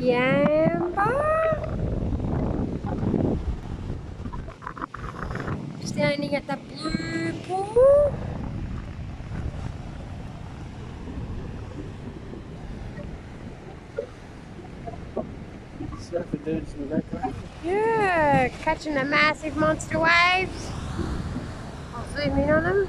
Yamba. Standing at the blue pool. Surfing dudes in the background. Yeah, catching the massive monster waves. I'll zoom in on them.